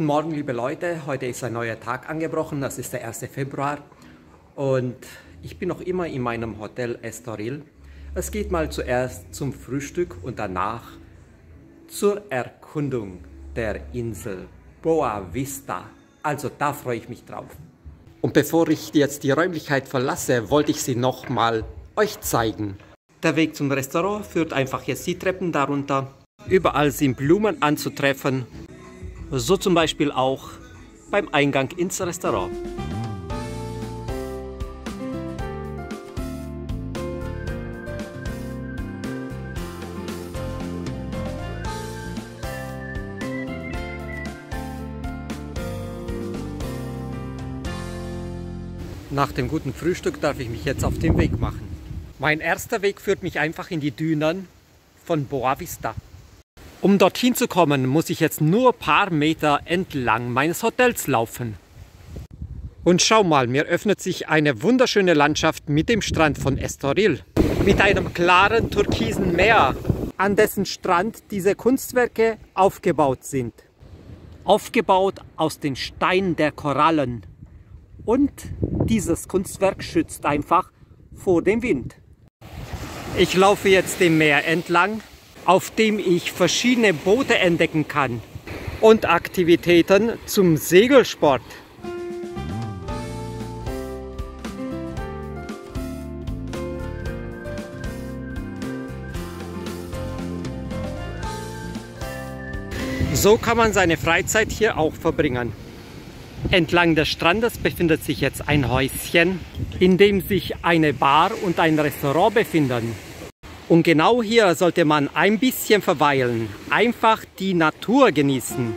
Guten Morgen, liebe Leute. Heute ist ein neuer Tag angebrochen. Das ist der 1. Februar. Und ich bin noch immer in meinem Hotel Estoril. Es geht mal zuerst zum Frühstück und danach zur Erkundung der Insel Boa Vista. Also da freue ich mich drauf. Und bevor ich jetzt die Räumlichkeit verlasse, wollte ich sie nochmal euch zeigen. Der Weg zum Restaurant führt einfach jetzt die Treppen darunter. Überall sind Blumen anzutreffen so zum Beispiel auch beim Eingang ins Restaurant. Nach dem guten Frühstück darf ich mich jetzt auf den Weg machen. Mein erster Weg führt mich einfach in die Dünen von Boa Vista. Um dorthin zu kommen, muss ich jetzt nur ein paar Meter entlang meines Hotels laufen. Und schau mal, mir öffnet sich eine wunderschöne Landschaft mit dem Strand von Estoril. Mit einem klaren türkisen Meer, an dessen Strand diese Kunstwerke aufgebaut sind. Aufgebaut aus den Steinen der Korallen. Und dieses Kunstwerk schützt einfach vor dem Wind. Ich laufe jetzt dem Meer entlang auf dem ich verschiedene Boote entdecken kann und Aktivitäten zum Segelsport. So kann man seine Freizeit hier auch verbringen. Entlang des Strandes befindet sich jetzt ein Häuschen, in dem sich eine Bar und ein Restaurant befinden. Und genau hier sollte man ein bisschen verweilen, einfach die Natur genießen.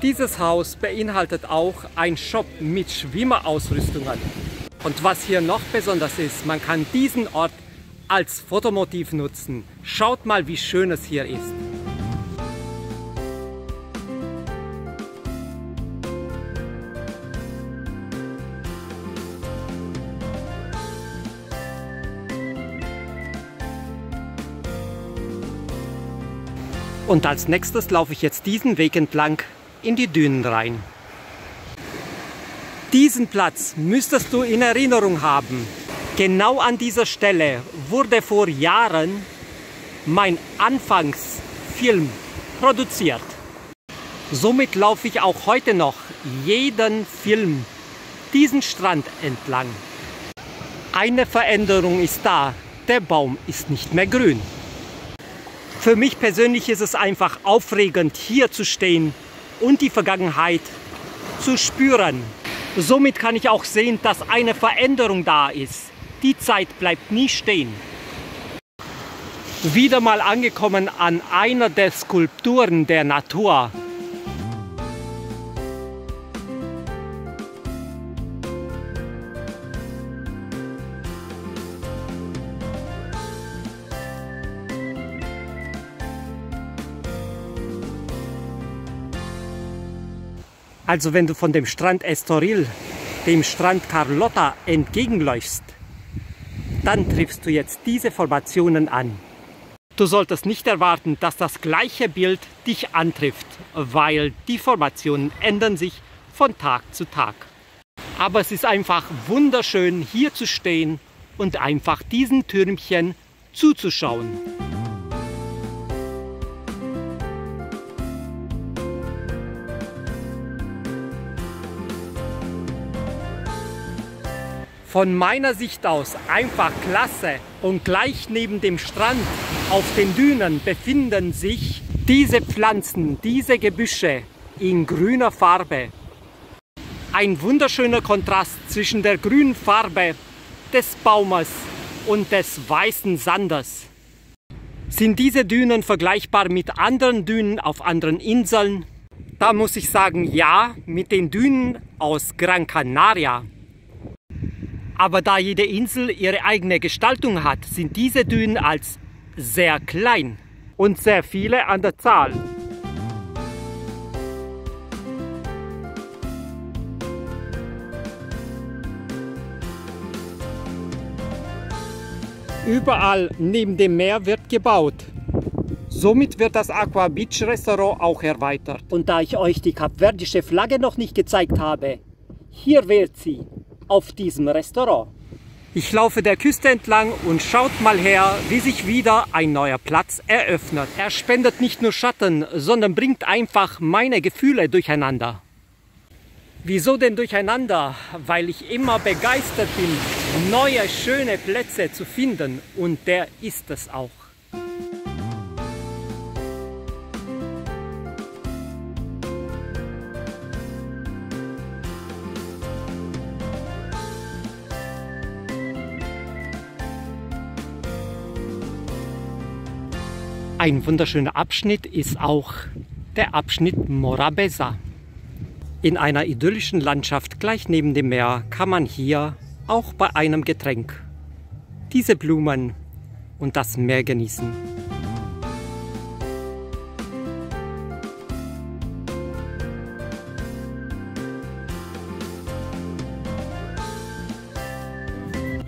Dieses Haus beinhaltet auch ein Shop mit Schwimmerausrüstungen. Und was hier noch besonders ist, man kann diesen Ort als Fotomotiv nutzen. Schaut mal, wie schön es hier ist. Und als nächstes laufe ich jetzt diesen Weg entlang in die Dünen rein. Diesen Platz müsstest du in Erinnerung haben. Genau an dieser Stelle wurde vor Jahren mein Anfangsfilm produziert. Somit laufe ich auch heute noch jeden Film diesen Strand entlang. Eine Veränderung ist da, der Baum ist nicht mehr grün. Für mich persönlich ist es einfach aufregend, hier zu stehen und die Vergangenheit zu spüren. Somit kann ich auch sehen, dass eine Veränderung da ist. Die Zeit bleibt nie stehen. Wieder mal angekommen an einer der Skulpturen der Natur. Also wenn du von dem Strand Estoril, dem Strand Carlotta entgegenläufst, dann triffst du jetzt diese Formationen an. Du solltest nicht erwarten, dass das gleiche Bild dich antrifft, weil die Formationen ändern sich von Tag zu Tag. Aber es ist einfach wunderschön, hier zu stehen und einfach diesen Türmchen zuzuschauen. Von meiner Sicht aus einfach klasse. Und gleich neben dem Strand auf den Dünen befinden sich diese Pflanzen, diese Gebüsche in grüner Farbe. Ein wunderschöner Kontrast zwischen der grünen Farbe des Baumes und des weißen Sandes. Sind diese Dünen vergleichbar mit anderen Dünen auf anderen Inseln? Da muss ich sagen, ja, mit den Dünen aus Gran Canaria. Aber da jede Insel ihre eigene Gestaltung hat, sind diese Dünen als sehr klein und sehr viele an der Zahl. Überall neben dem Meer wird gebaut. Somit wird das Aqua Beach Restaurant auch erweitert. Und da ich euch die kapverdische Flagge noch nicht gezeigt habe, hier wählt sie auf diesem Restaurant. Ich laufe der Küste entlang und schaut mal her, wie sich wieder ein neuer Platz eröffnet. Er spendet nicht nur Schatten, sondern bringt einfach meine Gefühle durcheinander. Wieso denn durcheinander? Weil ich immer begeistert bin, neue schöne Plätze zu finden und der ist es auch. Ein wunderschöner Abschnitt ist auch der Abschnitt Morabeza. In einer idyllischen Landschaft gleich neben dem Meer kann man hier auch bei einem Getränk diese Blumen und das Meer genießen.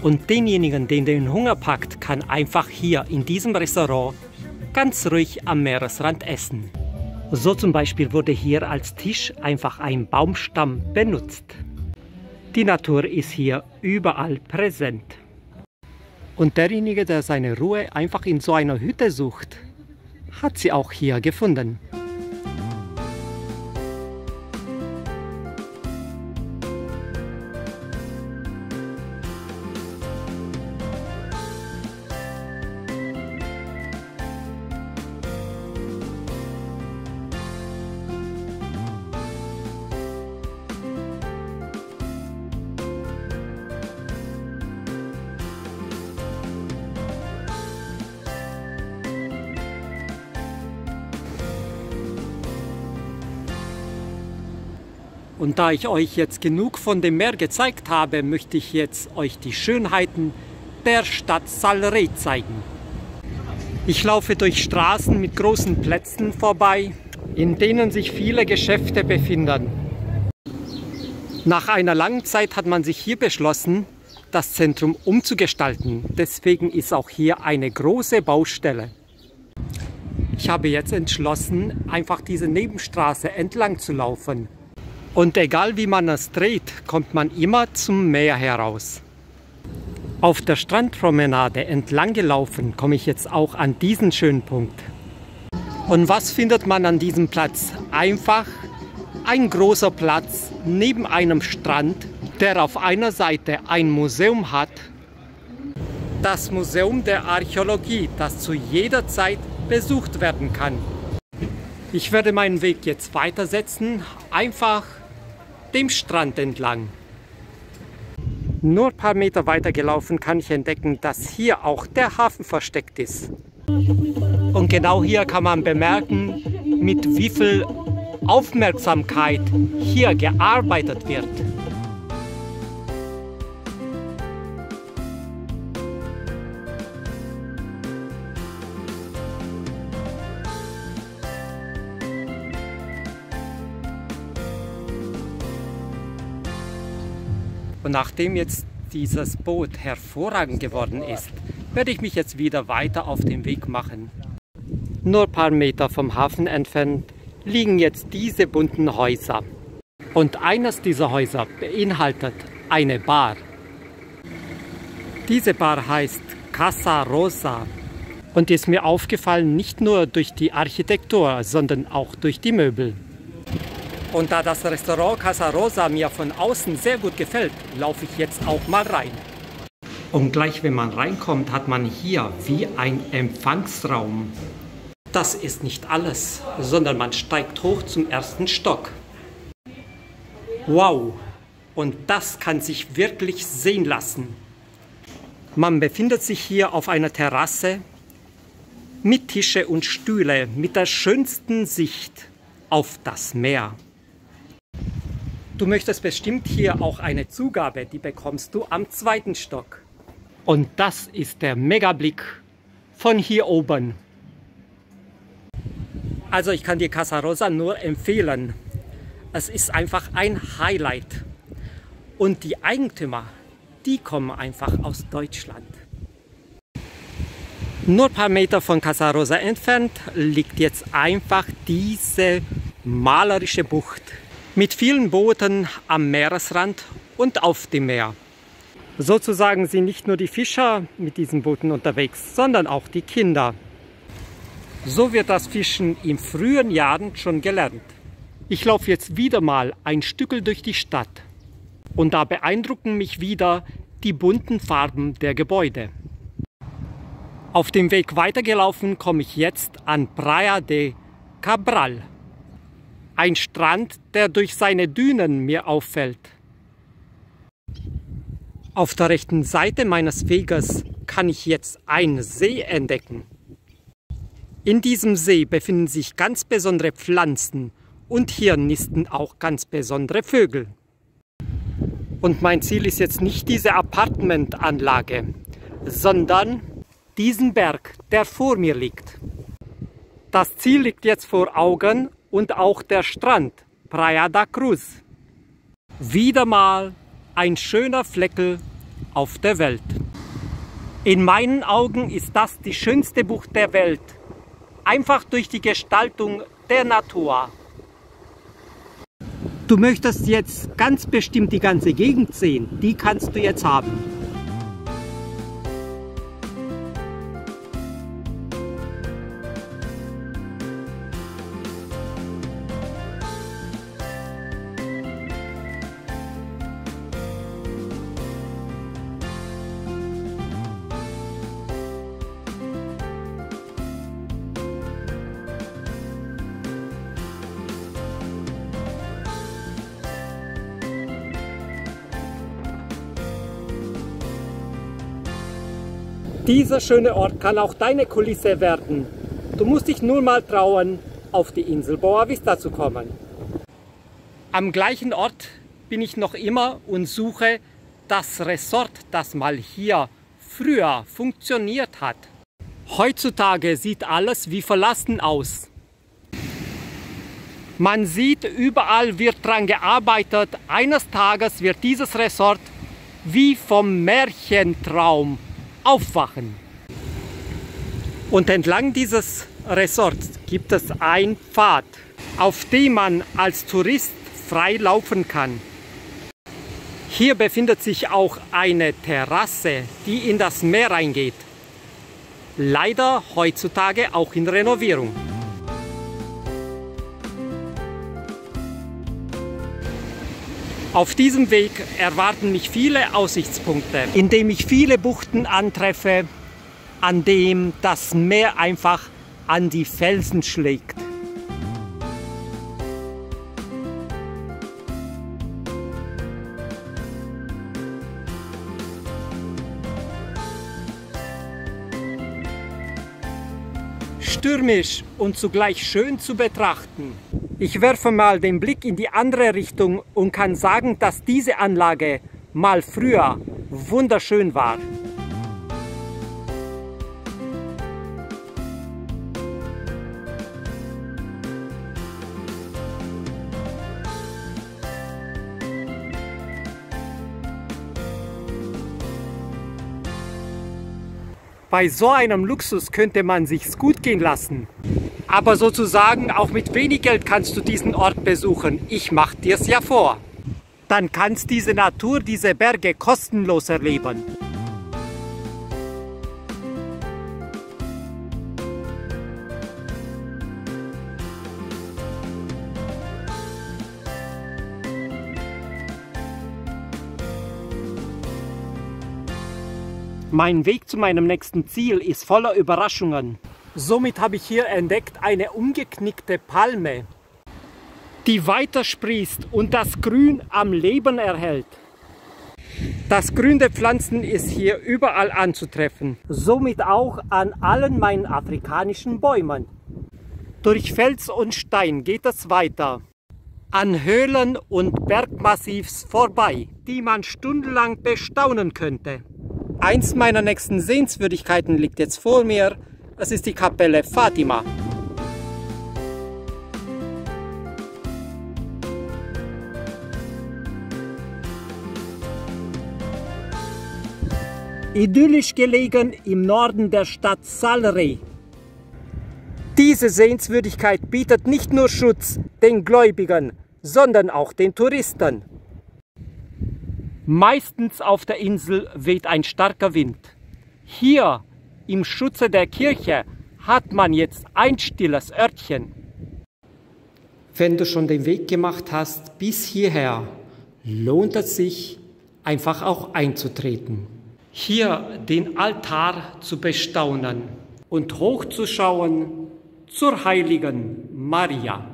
Und denjenigen, den den Hunger packt, kann einfach hier in diesem Restaurant ganz ruhig am Meeresrand essen. So zum Beispiel wurde hier als Tisch einfach ein Baumstamm benutzt. Die Natur ist hier überall präsent. Und derjenige, der seine Ruhe einfach in so einer Hütte sucht, hat sie auch hier gefunden. Und da ich euch jetzt genug von dem Meer gezeigt habe, möchte ich jetzt euch die Schönheiten der Stadt Salre zeigen. Ich laufe durch Straßen mit großen Plätzen vorbei, in denen sich viele Geschäfte befinden. Nach einer langen Zeit hat man sich hier beschlossen, das Zentrum umzugestalten. Deswegen ist auch hier eine große Baustelle. Ich habe jetzt entschlossen, einfach diese Nebenstraße entlang zu laufen. Und egal wie man es dreht, kommt man immer zum Meer heraus. Auf der Strandpromenade entlang gelaufen komme ich jetzt auch an diesen schönen Punkt. Und was findet man an diesem Platz? Einfach ein großer Platz neben einem Strand, der auf einer Seite ein Museum hat. Das Museum der Archäologie, das zu jeder Zeit besucht werden kann. Ich werde meinen Weg jetzt weitersetzen, einfach dem Strand entlang. Nur ein paar Meter weiter gelaufen kann ich entdecken, dass hier auch der Hafen versteckt ist. Und genau hier kann man bemerken, mit wie viel Aufmerksamkeit hier gearbeitet wird. Nachdem jetzt dieses Boot hervorragend geworden ist, werde ich mich jetzt wieder weiter auf den Weg machen. Nur ein paar Meter vom Hafen entfernt liegen jetzt diese bunten Häuser. Und eines dieser Häuser beinhaltet eine Bar. Diese Bar heißt Casa Rosa und ist mir aufgefallen nicht nur durch die Architektur, sondern auch durch die Möbel. Und da das Restaurant Casa Rosa mir von außen sehr gut gefällt, laufe ich jetzt auch mal rein. Und gleich wenn man reinkommt, hat man hier wie ein Empfangsraum. Das ist nicht alles, sondern man steigt hoch zum ersten Stock. Wow, und das kann sich wirklich sehen lassen. Man befindet sich hier auf einer Terrasse mit Tische und Stühle mit der schönsten Sicht auf das Meer. Du möchtest bestimmt hier auch eine Zugabe, die bekommst du am zweiten Stock. Und das ist der Megablick von hier oben. Also ich kann dir Casa Rosa nur empfehlen. Es ist einfach ein Highlight. Und die Eigentümer, die kommen einfach aus Deutschland. Nur ein paar Meter von Casa Rosa entfernt liegt jetzt einfach diese malerische Bucht mit vielen Booten am Meeresrand und auf dem Meer. Sozusagen sind nicht nur die Fischer mit diesen Booten unterwegs, sondern auch die Kinder. So wird das Fischen in frühen Jahren schon gelernt. Ich laufe jetzt wieder mal ein Stückel durch die Stadt und da beeindrucken mich wieder die bunten Farben der Gebäude. Auf dem Weg weitergelaufen komme ich jetzt an Praia de Cabral. Ein Strand, der durch seine Dünen mir auffällt. Auf der rechten Seite meines Weges kann ich jetzt einen See entdecken. In diesem See befinden sich ganz besondere Pflanzen und hier nisten auch ganz besondere Vögel. Und mein Ziel ist jetzt nicht diese Apartmentanlage, sondern diesen Berg, der vor mir liegt. Das Ziel liegt jetzt vor Augen und auch der Strand, Praia da Cruz. Wieder mal ein schöner Fleckel auf der Welt. In meinen Augen ist das die schönste Bucht der Welt, einfach durch die Gestaltung der Natur. Du möchtest jetzt ganz bestimmt die ganze Gegend sehen, die kannst du jetzt haben. Dieser schöne Ort kann auch deine Kulisse werden. Du musst dich nur mal trauen, auf die Insel Boa Vista zu kommen. Am gleichen Ort bin ich noch immer und suche das Resort, das mal hier früher funktioniert hat. Heutzutage sieht alles wie verlassen aus. Man sieht, überall wird daran gearbeitet. Eines Tages wird dieses Resort wie vom Märchentraum aufwachen. Und entlang dieses Resorts gibt es einen Pfad, auf dem man als Tourist frei laufen kann. Hier befindet sich auch eine Terrasse, die in das Meer reingeht. Leider heutzutage auch in Renovierung. Auf diesem Weg erwarten mich viele Aussichtspunkte, indem ich viele Buchten antreffe, an dem das Meer einfach an die Felsen schlägt. Stürmisch und zugleich schön zu betrachten. Ich werfe mal den Blick in die andere Richtung und kann sagen, dass diese Anlage mal früher wunderschön war. Bei so einem Luxus könnte man sich's gut gehen lassen. Aber sozusagen auch mit wenig Geld kannst du diesen Ort besuchen. Ich mach dir's ja vor. Dann kannst diese Natur, diese Berge kostenlos erleben. Mein Weg zu meinem nächsten Ziel ist voller Überraschungen. Somit habe ich hier entdeckt eine umgeknickte Palme, die weiter sprießt und das Grün am Leben erhält. Das Grün der Pflanzen ist hier überall anzutreffen, somit auch an allen meinen afrikanischen Bäumen. Durch Fels und Stein geht es weiter, an Höhlen und Bergmassivs vorbei, die man stundenlang bestaunen könnte. Eins meiner nächsten Sehenswürdigkeiten liegt jetzt vor mir, das ist die Kapelle Fatima. idyllisch gelegen im Norden der Stadt Salre. Diese Sehenswürdigkeit bietet nicht nur Schutz den Gläubigen, sondern auch den Touristen. Meistens auf der Insel weht ein starker Wind. Hier im Schutze der Kirche hat man jetzt ein stilles Örtchen. Wenn du schon den Weg gemacht hast bis hierher, lohnt es sich, einfach auch einzutreten. Hier den Altar zu bestaunen und hochzuschauen zur heiligen Maria.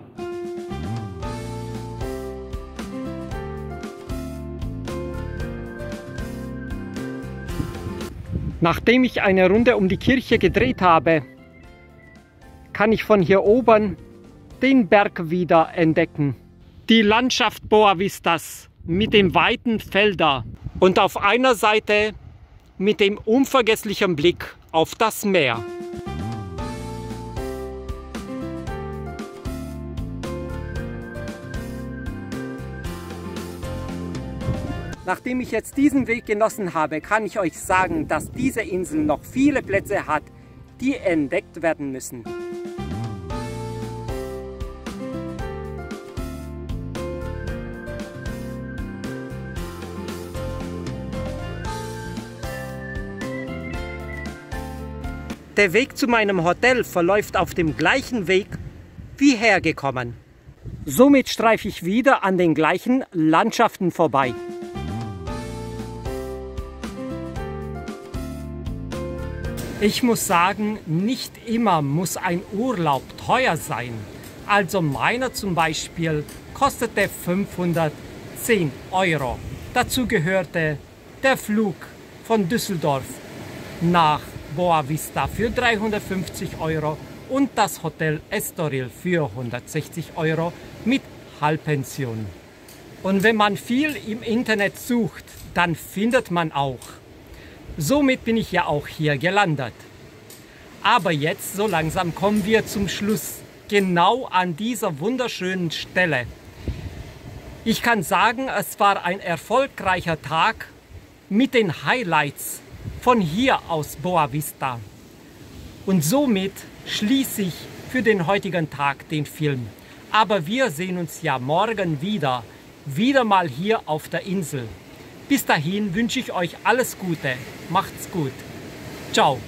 Nachdem ich eine Runde um die Kirche gedreht habe, kann ich von hier oben den Berg wieder entdecken. Die Landschaft Boavistas mit den weiten Feldern und auf einer Seite mit dem unvergesslichen Blick auf das Meer. Nachdem ich jetzt diesen Weg genossen habe, kann ich euch sagen, dass diese Insel noch viele Plätze hat, die entdeckt werden müssen. Der Weg zu meinem Hotel verläuft auf dem gleichen Weg wie hergekommen. Somit streife ich wieder an den gleichen Landschaften vorbei. Ich muss sagen, nicht immer muss ein Urlaub teuer sein. Also meiner zum Beispiel kostete 510 Euro. Dazu gehörte der Flug von Düsseldorf nach Boa Vista für 350 Euro und das Hotel Estoril für 160 Euro mit Halbpension. Und wenn man viel im Internet sucht, dann findet man auch Somit bin ich ja auch hier gelandet. Aber jetzt so langsam kommen wir zum Schluss, genau an dieser wunderschönen Stelle. Ich kann sagen, es war ein erfolgreicher Tag mit den Highlights von hier aus Boa Vista. Und somit schließe ich für den heutigen Tag den Film. Aber wir sehen uns ja morgen wieder, wieder mal hier auf der Insel. Bis dahin wünsche ich euch alles Gute. Macht's gut. Ciao.